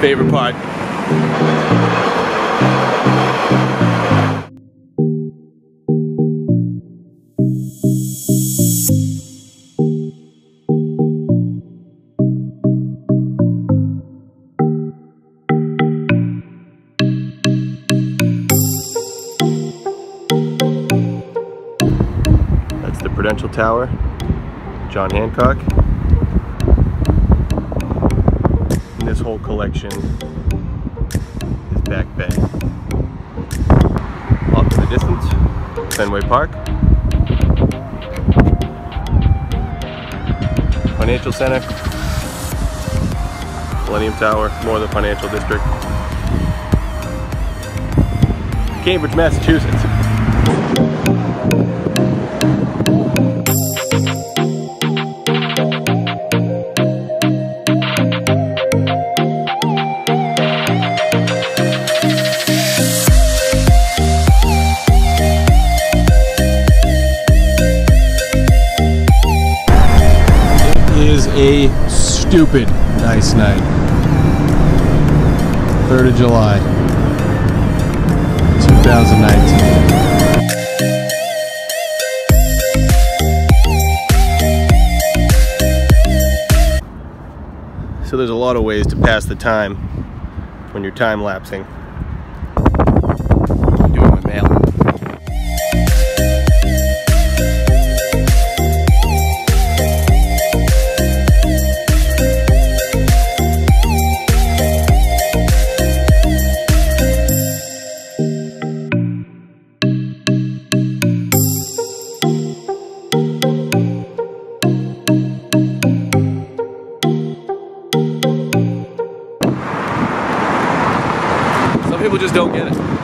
Favorite part. That's the Prudential Tower, John Hancock. This whole collection is Back Bay. Off in the distance, Fenway Park. Financial Center, Millennium Tower, more the financial district. Cambridge, Massachusetts. Is a stupid nice night. 3rd of July, 2019. So there's a lot of ways to pass the time when you're time lapsing. Do it with mail. People just don't get it.